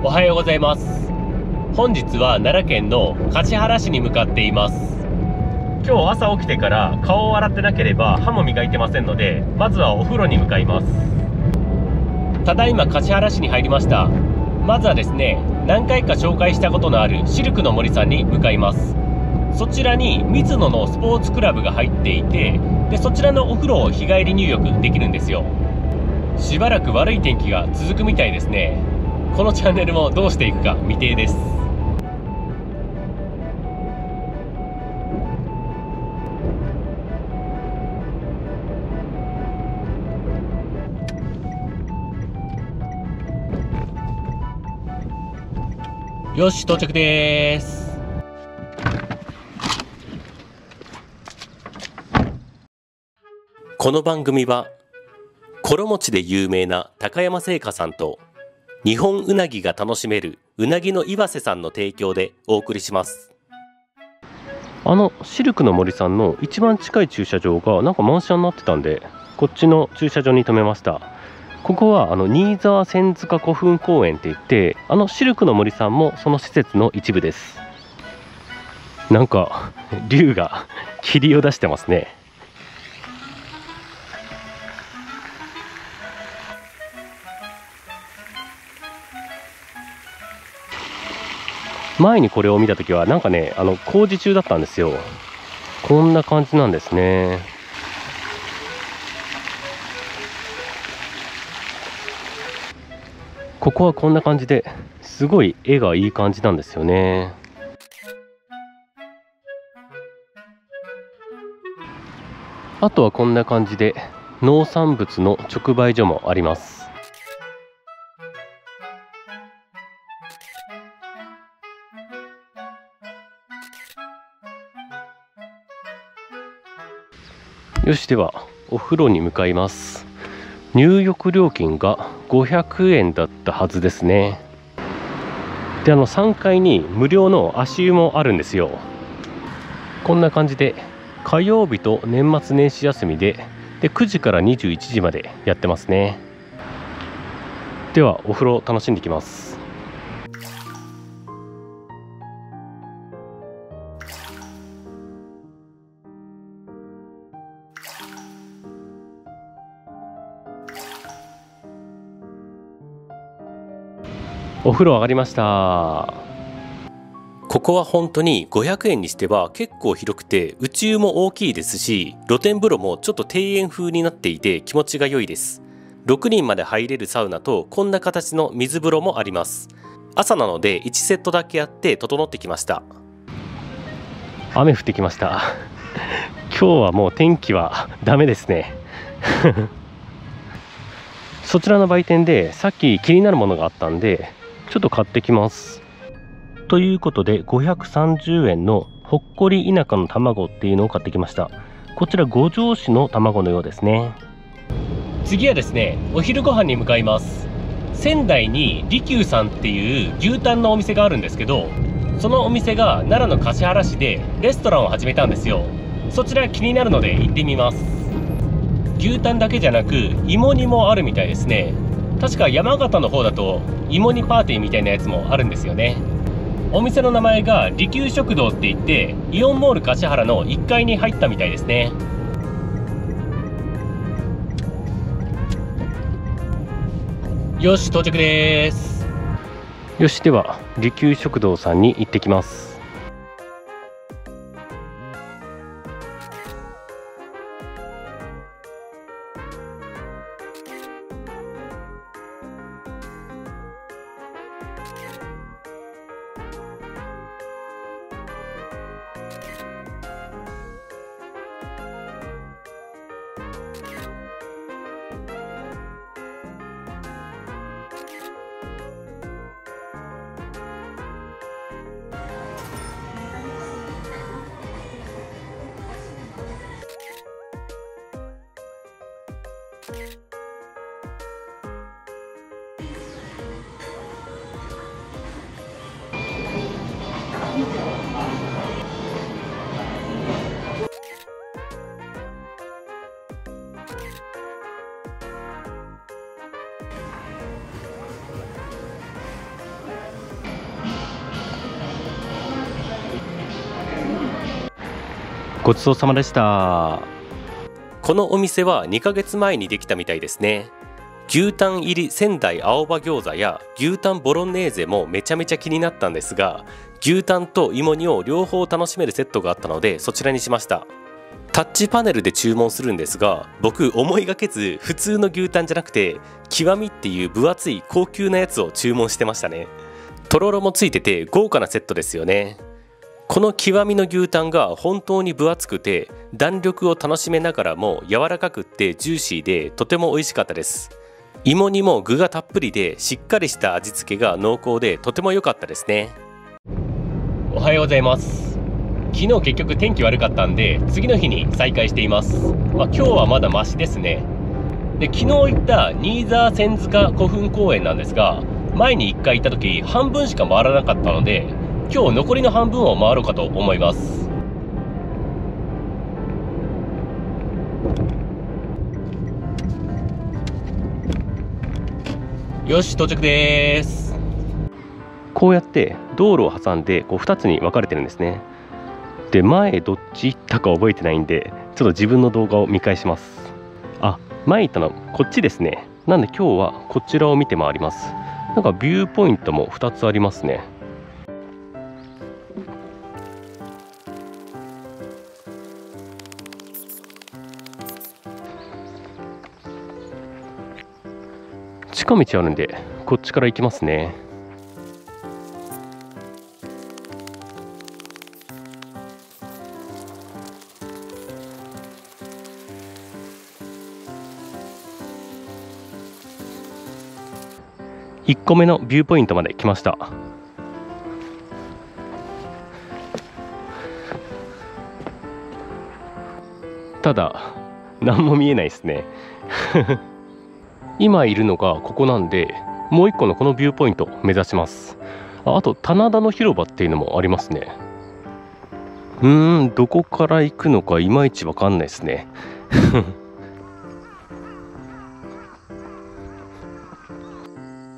おはようございます。本日は奈良県の橿原市に向かっています。今日朝起きてから顔を洗ってなければ歯も磨いてませんのでまずはお風呂に向かいます。ただいま橿原市に入りました。まずはですね何回か紹介したことのあるシルクの森さんに向かいます。そちらにミズノのスポーツクラブが入っていてでそちらのお風呂を日帰り入浴できるんですよ。しばらく悪い天気が続くみたいですねこのチャンネルもどうしていくか未定です。よし到着です。この番組は衣餅で有名な高山製菓さんと日本うなぎが楽しめるうなぎの岩瀬さんの提供でお送りします。あのシルクの森さんの一番近い駐車場がなんかマンションになってたんでこっちの駐車場に停めました。ここはあの新沢千塚古墳公園って言ってあのシルクの森さんもその施設の一部です。なんか竜が霧を出してますね。前にこれを見た時はなんかねあの工事中だったんですよ。こんな感じなんですね。ここはこんな感じですごい絵がいい感じなんですよね。あとはこんな感じで農産物の直売所もあります。よしではお風呂に向かいます。入浴料金が500円だったはずですね。であの3階に無料の足湯もあるんですよ。こんな感じで火曜日と年末年始休みでで9時から21時までやってますね。ではお風呂楽しんできます。お風呂上がりました。ここは本当に500円にしては結構広くて宇宙も大きいですし露天風呂もちょっと庭園風になっていて気持ちが良いです。6人まで入れるサウナとこんな形の水風呂もあります。朝なので1セットだけやって整ってきました。雨降ってきました。今日はもう天気はダメですね。そちらの売店でさっき気になるものがあったんでちょっと買ってきます。ということで530円のほっこり田舎の卵っていうのを買ってきました。こちら五条市の卵のようですね。次はですねお昼ご飯に向かいます。仙台に利休さんっていう牛タンのお店があるんですけどそのお店が奈良の橿原市でレストランを始めたんですよ。そちら気になるので行ってみます。牛タンだけじゃなく芋煮もあるみたいですね。確か山形の方だと芋煮パーティーみたいなやつもあるんですよね。お店の名前が利休食堂って言ってイオンモール橿原の1階に入ったみたいですね。よし到着です。よしでは利休食堂さんに行ってきます。ごちそうさまでした。このお店は2ヶ月前にできたみたいですね。牛タン入り仙台青葉餃子や牛タンボロネーゼもめちゃめちゃ気になったんですが牛タンと芋煮を両方楽しめるセットがあったのでそちらにしました。タッチパネルで注文するんですが僕思いがけず普通の牛タンじゃなくて極みっていう分厚い高級なやつを注文してましたね。とろろもついてて豪華なセットですよね。この極みの牛タンが本当に分厚くて弾力を楽しめながらも柔らかくってジューシーでとても美味しかったです。芋にも具がたっぷりでしっかりした味付けが濃厚でとても良かったですね。おはようございます。昨日結局天気悪かったんで次の日に再開しています、まあ、今日はまだマシですね。で昨日行った新座千塚古墳公園なんですが前に1回行った時半分しか回らなかったので今日残りの半分を回ろうかと思います。よし到着です。こうやって道路を挟んでこう2つに分かれてるんですね。で前どっち行ったか覚えてないんでちょっと自分の動画を見返します。あ前行ったのこっちですね。なんで今日はこちらを見て回ります。なんかビューポイントも2つありますね。近道あるんでこっちから行きますね。1個目のビューポイントまで来ました。ただ何も見えないですね。今いるのがここなんでもう一個のこのビューポイント目指します。ああと棚田の広場っていうのもありますね。うーんどこから行くのかいまいちわかんないですね。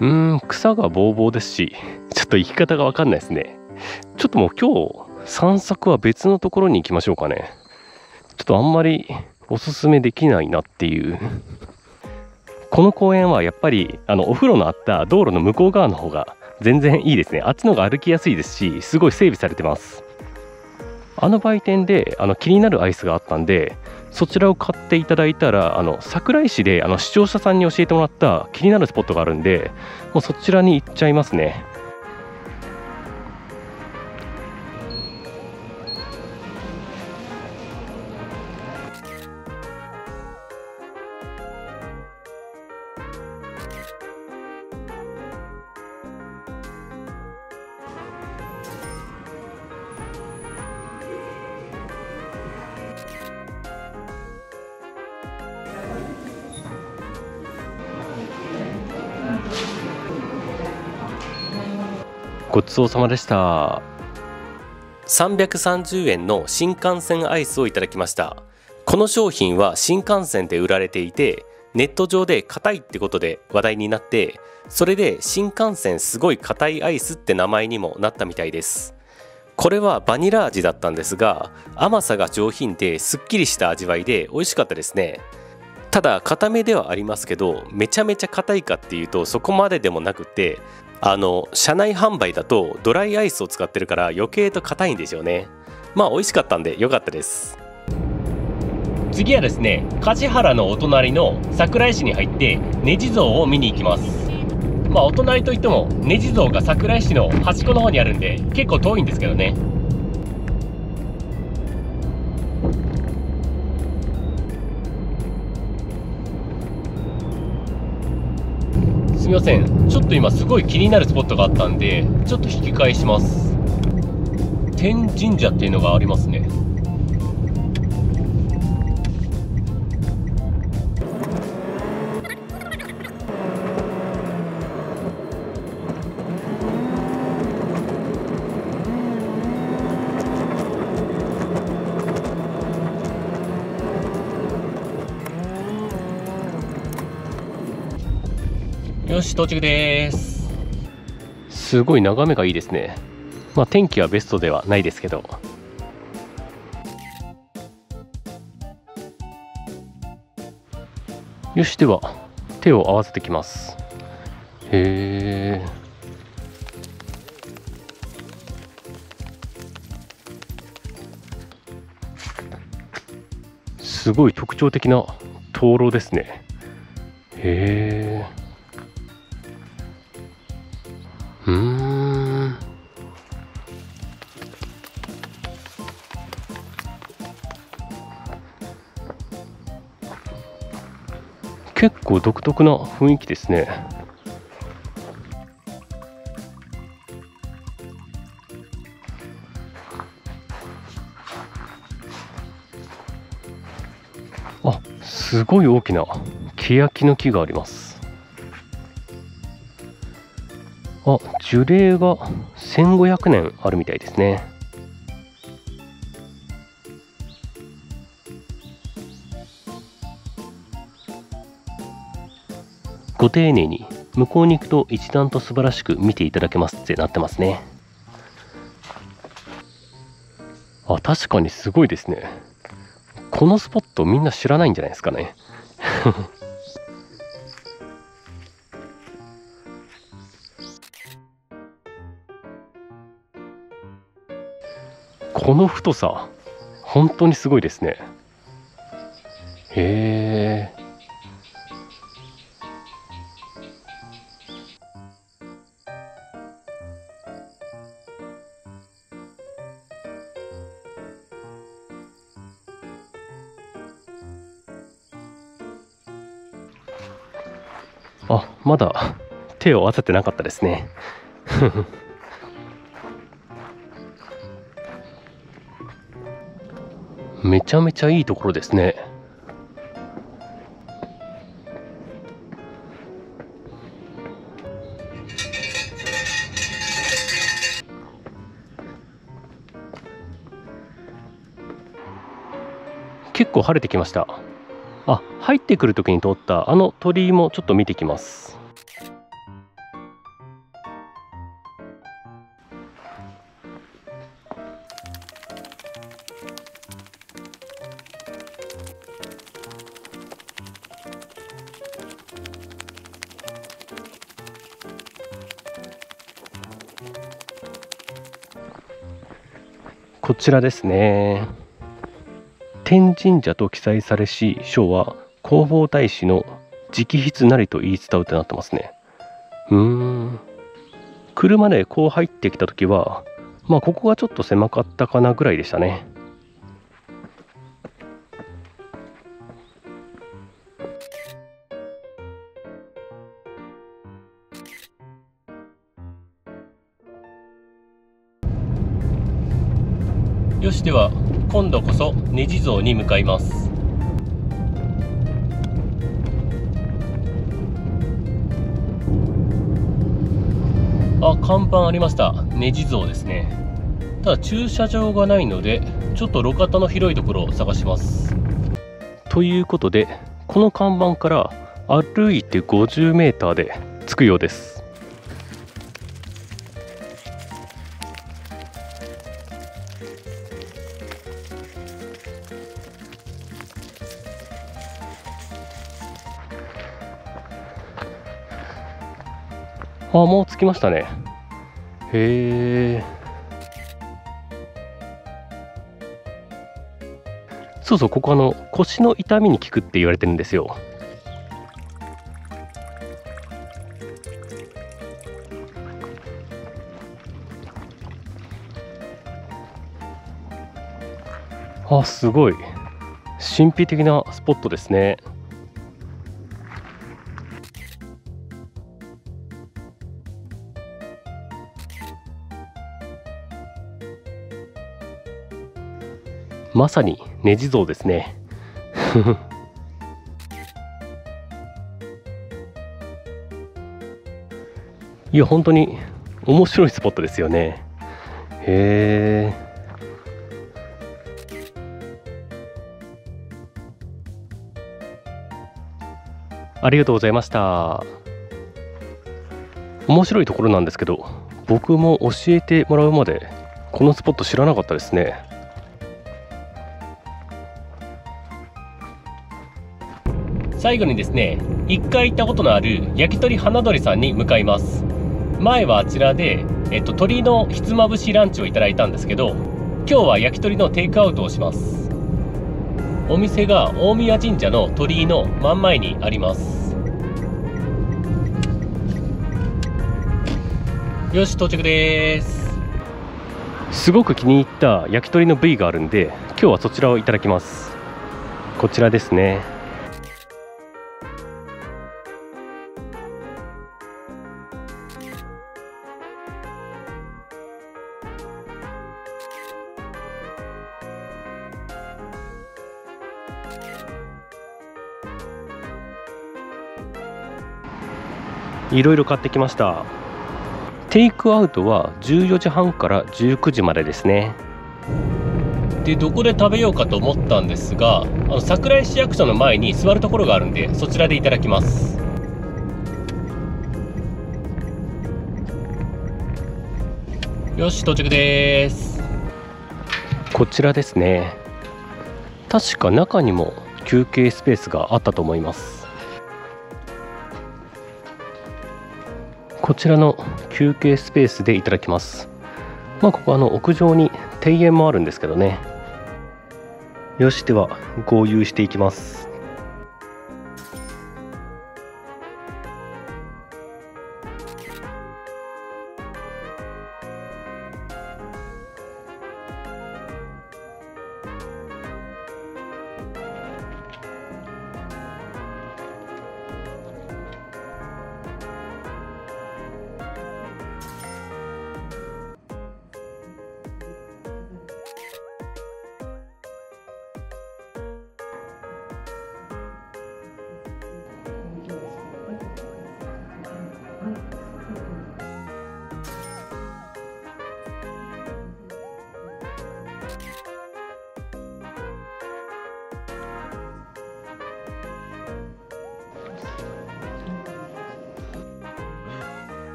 うーん草がぼうぼうですしちょっと行き方がわかんないですね。ちょっともう今日散策は別のところに行きましょうかね。ちょっとあんまりおすすめできないなっていう。この公園はやっぱりあのお風呂のあった道路の向こう側の方が全然いいですね。あっちの方が歩きやすいですしすごい整備されてます。あの売店であの気になるアイスがあったんでそちらを買っていただいたらあの桜井市であの視聴者さんに教えてもらった気になるスポットがあるんでもうそちらに行っちゃいますね。ごちそうさまでした。330円の新幹線アイスをいただきました。この商品は新幹線で売られていてネット上で硬いってことで話題になってそれで新幹線すごい硬いアイスって名前にもなったみたいです。これはバニラ味だったんですが甘さが上品ですっきりした味わいで美味しかったですね。ただ固めではありますけどめちゃめちゃ硬いかっていうとそこまででもなくてあの車内販売だとドライアイスを使ってるから余計と硬いんですよね。まあ美味しかったんで良かったです。次はですね梶原のお隣の桜井市に入ってネジ像を見に行きます。まあお隣といってもネジ像が桜井市の端っこの方にあるんで結構遠いんですけどね。すみません。ちょっと今すごい気になるスポットがあったんでちょっと引き返します。天神社っていうのがありますねよし到着です。すごい眺めがいいですね。まあ天気はベストではないですけど。よしでは手を合わせてきます。へえすごい特徴的な灯籠ですね。へえうん。結構独特な雰囲気ですね。あすごい大きな欅の木があります。樹齢が1500年あるみたいですね。ご丁寧に向こうに行くと一段と素晴らしく見ていただけますってなってますね。あ確かにすごいですね。このスポットみんな知らないんじゃないですかね。この太さ本当にすごいですね。へえあまだ手を合わせてなかったですね。めちゃめちゃいいところですね。結構晴れてきました。あ入ってくる時に通ったあの鳥居もちょっと見てきます。こちらですね。天神社と記載されし書は弘法大師の直筆なりと言い伝うってなってますね。うーん。車でこう入ってきた時はまあここがちょっと狭かったかなぐらいでしたね。よしでは今度こそネジ像に向かいます。あ看板ありました。ネジ像ですね。ただ駐車場がないのでちょっと路肩の広いところを探します。ということでこの看板から歩いて 50m で着くようです。あもう着きましたね。へえそうそうここあの腰の痛みに効くって言われてるんですよ。あすごい。神秘的なスポットですね。まさにネジ像ですね。いや本当に面白いスポットですよね。へえありがとうございました。面白いところなんですけど僕も教えてもらうまでこのスポット知らなかったですね。最後にですね1回行ったことのある焼き鳥花鳥さんに向かいます。前はあちらで、えっと、鶏のひつまぶしランチをいただいたんですけど今日は焼き鳥のテイクアウトをします。お店が大宮神社の鳥居の真ん前にあります。よし到着です。すごく気に入った焼き鳥の部位があるんで今日はそちらをいただきます。こちらですね。いろいろ買ってきました。テイクアウトは14時半から19時までですね。でどこで食べようかと思ったんですがあの桜井市役所の前に座るところがあるんでそちらでいただきます。よし到着です。こちらですね。確か中にも休憩スペースがあったと思いますこちらの休憩スペースでいただきます。まあここあの屋上に庭園もあるんですけどね。よしでは合流していきます。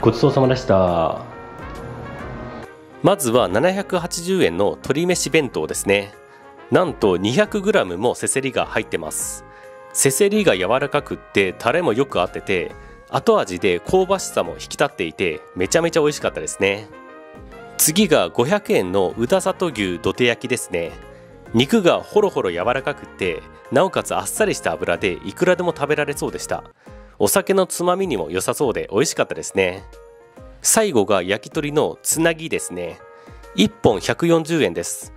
ごちそうさまでした。まずは780円の鶏飯弁当ですね。なんと 200g もせせりが入ってます。せせりが柔らかくってタレもよく合ってて後味で香ばしさも引き立っていてめちゃめちゃ美味しかったですね。次が500円の宇田里牛土手焼きですね。肉がほろほろ柔らかくってなおかつあっさりした油でいくらでも食べられそうでした。お酒のつまみにも良さそうで美味しかったですね。最後が焼き鳥のつなぎですね。1本140円です。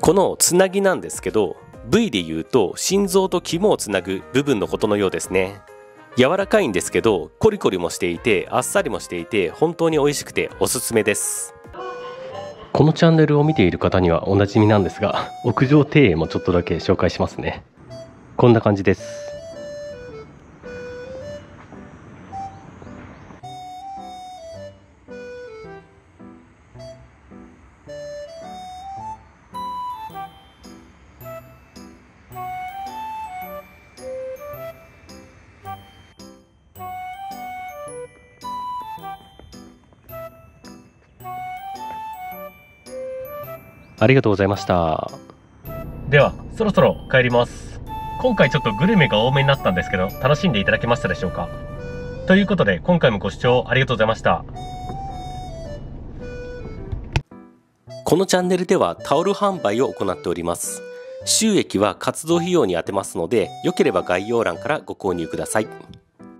このつなぎなんですけど部位で言うと心臓と肝をつなぐ部分のことのようですね。柔らかいんですけどコリコリもしていてあっさりもしていて本当に美味しくておすすめです。このチャンネルを見ている方にはおなじみなんですが屋上庭園もちょっとだけ紹介しますね。こんな感じです。ありがとうございました。ではそろそろ帰ります。今回ちょっとグルメが多めになったんですけど楽しんでいただけましたでしょうか？ということで今回もご視聴ありがとうございました。このチャンネルではタオル販売を行っております。収益は活動費用に充てますので、よければ概要欄からご購入ください。